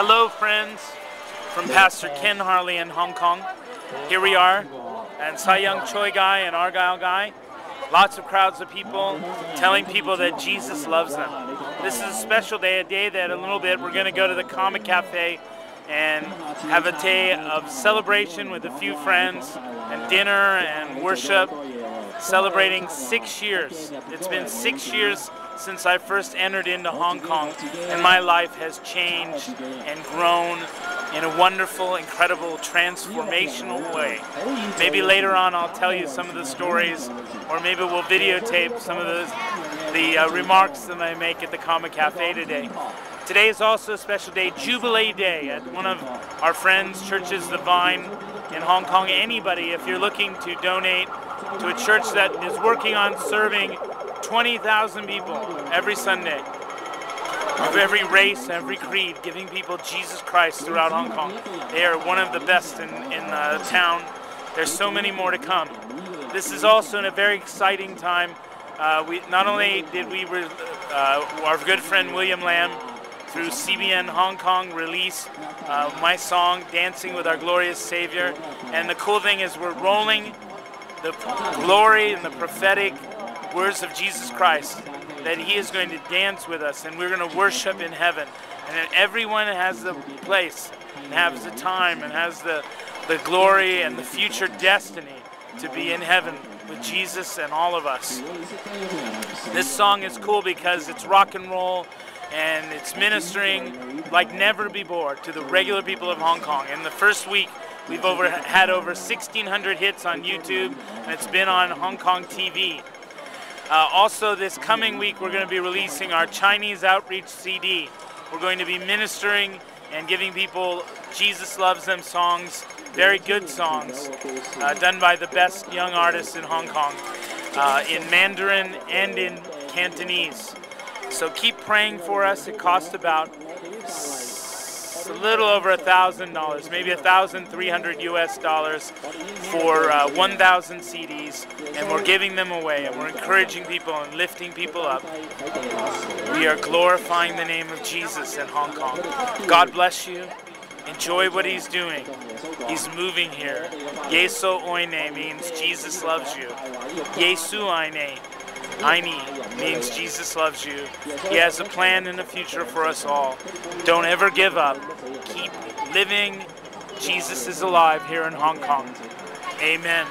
Hello, friends, from Pastor Ken Harley in Hong Kong. Here we are, and Sai Yeung Choi Guy and Argyle Guy. Lots of crowds of people telling people that Jesus loves them. This is a special day, a day that a little bit we're going to go to the Comma Cafe and have a day of celebration with a few friends and dinner and worship, celebrating six years. It's been six years since I first entered into Hong Kong, and my life has changed and grown in a wonderful, incredible, transformational way. Maybe later on I'll tell you some of the stories, or maybe we'll videotape some of the, the uh, remarks that I make at the Comma Cafe today. Today is also a special day, Jubilee Day, at one of our friends, Churches the Vine in Hong Kong. Anybody, if you're looking to donate to a church that is working on serving 20,000 people every Sunday of every race, every creed, giving people Jesus Christ throughout Hong Kong. They are one of the best in, in the town. There's so many more to come. This is also in a very exciting time. Uh, we not only did we, uh, our good friend William Lamb, through CBN Hong Kong release uh, my song Dancing with Our Glorious Savior. And the cool thing is we're rolling the glory and the prophetic words of Jesus Christ that he is going to dance with us and we're going to worship in heaven. And that everyone has the place and has the time and has the, the glory and the future destiny to be in heaven with Jesus and all of us. This song is cool because it's rock and roll and it's ministering like never before to the regular people of Hong Kong. In the first week, we've over, had over 1,600 hits on YouTube, and it's been on Hong Kong TV. Uh, also, this coming week, we're going to be releasing our Chinese Outreach CD. We're going to be ministering and giving people Jesus Loves Them songs, very good songs, uh, done by the best young artists in Hong Kong, uh, in Mandarin and in Cantonese. So keep praying for us. It costs about a little over a thousand dollars, maybe a thousand three hundred US dollars for uh, 1,000 CDs, and we're giving them away, and we're encouraging people and lifting people up. We are glorifying the name of Jesus in Hong Kong. God bless you. Enjoy what he's doing. He's moving here. Yeso oine means Jesus loves you. Yesu aine Aini means Jesus loves you. He has a plan and a future for us all. Don't ever give up. Keep living. Jesus is alive here in Hong Kong. Amen.